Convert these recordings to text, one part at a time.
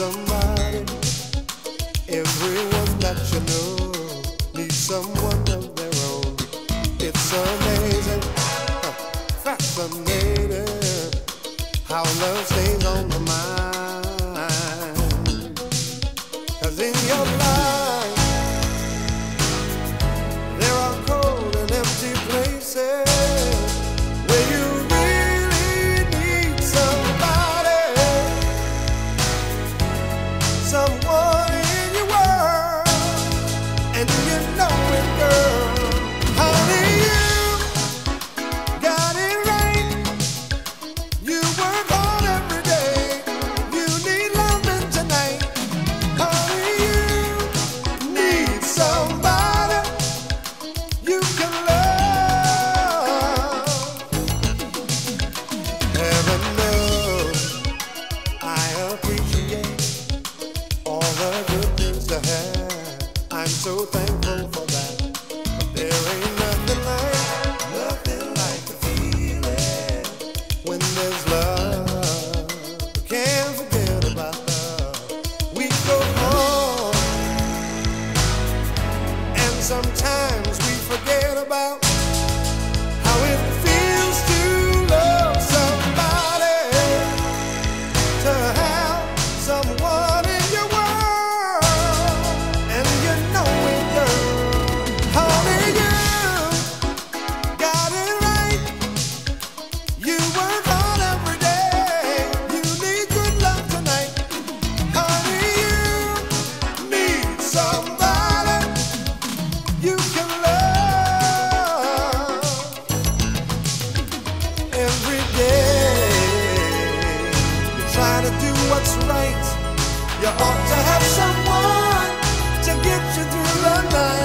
somebody. Everyone that you know needs someone of their own. It's amazing, fascinating how love stays on the mind. sometimes we forget about. trying to do what's right. You ought to have someone to get you through the night.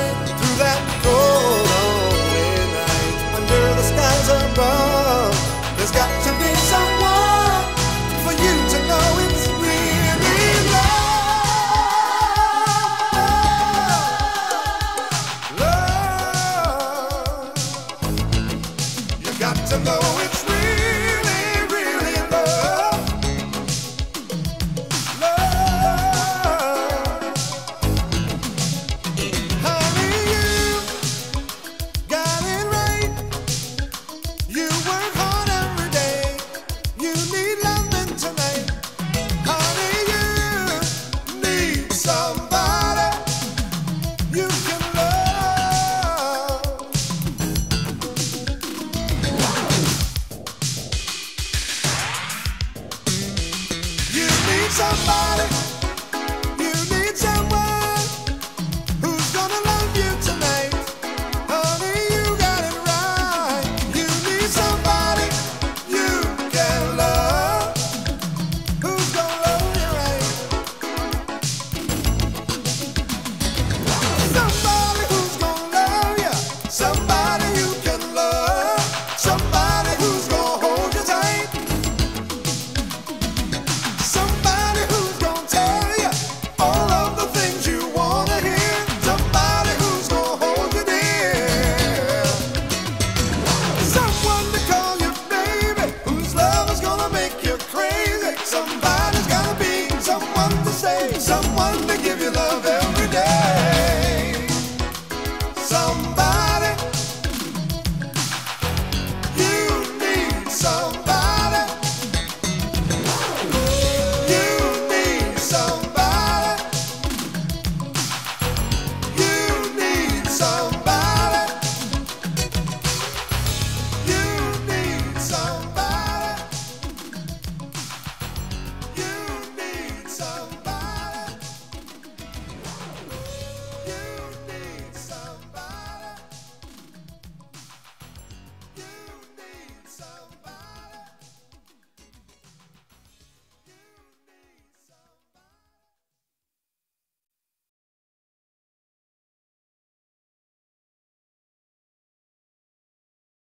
somebody.